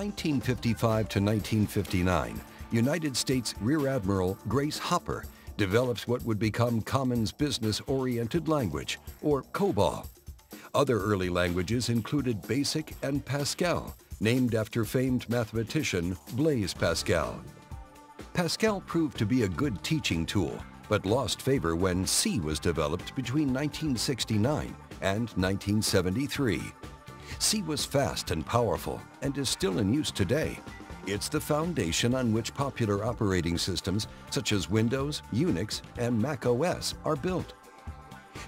From 1955 to 1959, United States Rear Admiral Grace Hopper develops what would become Commons Business-Oriented Language, or COBOL. Other early languages included BASIC and Pascal, named after famed mathematician Blaise Pascal. Pascal proved to be a good teaching tool, but lost favor when C was developed between 1969 and 1973. C was fast and powerful and is still in use today. It's the foundation on which popular operating systems such as Windows, Unix, and Mac OS are built.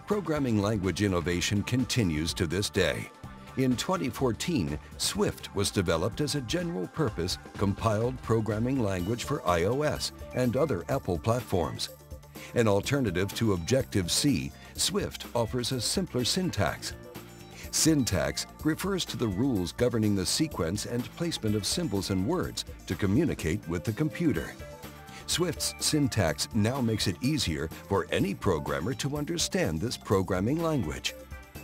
Programming language innovation continues to this day. In 2014, Swift was developed as a general-purpose, compiled programming language for iOS and other Apple platforms. An alternative to Objective-C, Swift offers a simpler syntax Syntax refers to the rules governing the sequence and placement of symbols and words to communicate with the computer. Swift's syntax now makes it easier for any programmer to understand this programming language.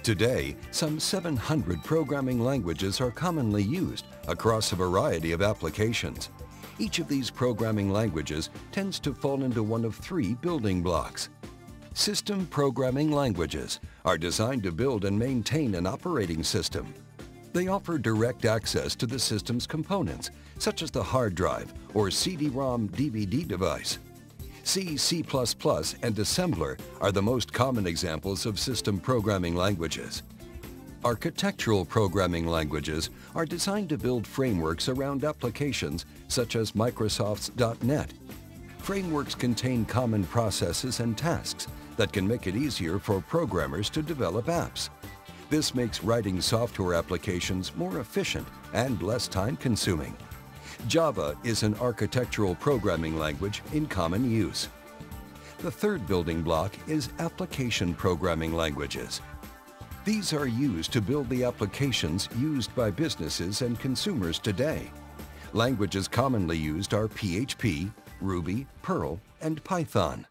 Today, some 700 programming languages are commonly used across a variety of applications. Each of these programming languages tends to fall into one of three building blocks. System programming languages are designed to build and maintain an operating system. They offer direct access to the system's components, such as the hard drive or CD-ROM DVD device. C, C++, and Assembler are the most common examples of system programming languages. Architectural programming languages are designed to build frameworks around applications such as Microsoft's .NET. Frameworks contain common processes and tasks that can make it easier for programmers to develop apps. This makes writing software applications more efficient and less time-consuming. Java is an architectural programming language in common use. The third building block is application programming languages. These are used to build the applications used by businesses and consumers today. Languages commonly used are PHP, Ruby, Perl, and Python.